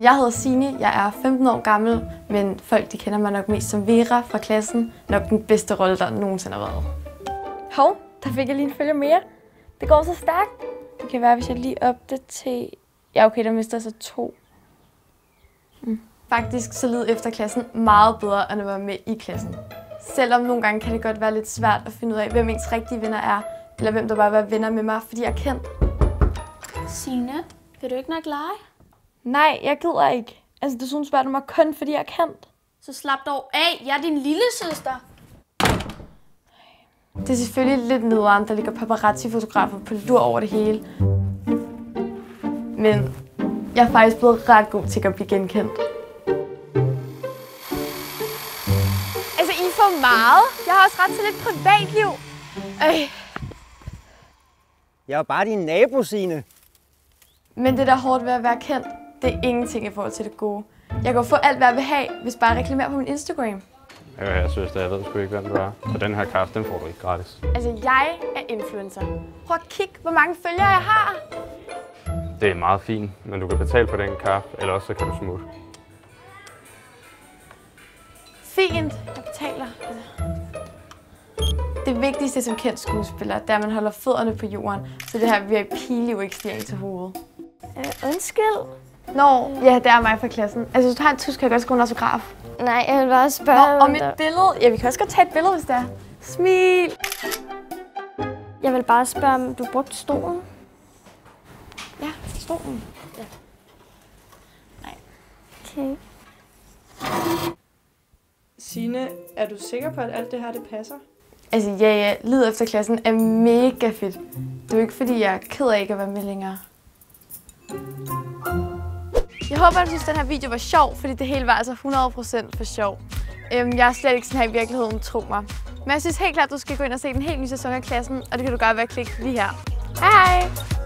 Jeg hedder Signe, jeg er 15 år gammel, men folk de kender mig nok mest som Vera fra klassen. Nok den bedste rolle, der nogensinde har været. Hov, der fik jeg lige en følger mere. Det går så stærkt. Det kan være, hvis jeg lige opdaterer... Ja, okay, der mister jeg så to. Faktisk så led efter klassen meget bedre, end at være med i klassen. Selvom nogle gange kan det godt være lidt svært at finde ud af, hvem ens rigtige venner er, eller hvem der bare vil være venner med mig, fordi jeg er kendt. Signe, vil du ikke nok lege? Nej, jeg gider ikke. Altså, du synes bare, du mig kun, fordi jeg er kendt. Så slap dog af. Jeg er din lille søster. Det er selvfølgelig lidt nederen, der ligger paparazzi-fotografer på lur over det hele. Men jeg er faktisk blevet ret god til at blive genkendt. Altså, I får meget. Jeg har også ret til lidt privatliv. Øh. Jeg er bare din nabo, Signe. Men det der er hårdt ved at være kendt, det er ingenting i forhold til det gode. Jeg kan få alt, hvad jeg vil have, hvis bare jeg reklamerer på min Instagram. Øh, jeg synes, at jeg ved sgu ikke, hvem du er. Så den her kaffe, den får du ikke gratis. Altså, jeg er influencer. Prøv at kigge, hvor mange følgere jeg har. Det er meget fint, men du kan betale for den kaffe, eller også så kan du smutte. Fint, jeg betaler. Det vigtigste som kendt skuespiller, det er, at man holder fødderne på jorden, så det her VIP-liv ikke stiger til hovedet. Øh, undskyld. Nå, ja, det er mig fra klassen. Altså, hvis du har en tusk, kan jeg godt skrive en autograf. Nej, jeg vil bare Nå, spørge, og mit billede. Ja, vi kan også godt tage et billede, hvis det er. Smil. Jeg vil bare spørge, om du brugte stolen. Ja, stolen. Okay. Signe, er du sikker på, at alt det her det passer? Altså, ja, ja, lyd efter klassen er mega fedt. Det er jo ikke, fordi jeg er ked af ikke at være med længere. Jeg håber, at du synes, at den her video var sjov, fordi det hele var altså 100% for sjov. Øhm, jeg er slet ikke sådan her i virkeligheden, tro mig. Men jeg synes helt klart, at du skal gå ind og se den helt nye sæson af klassen, og det kan du gøre ved at klikke lige her. Hej hej!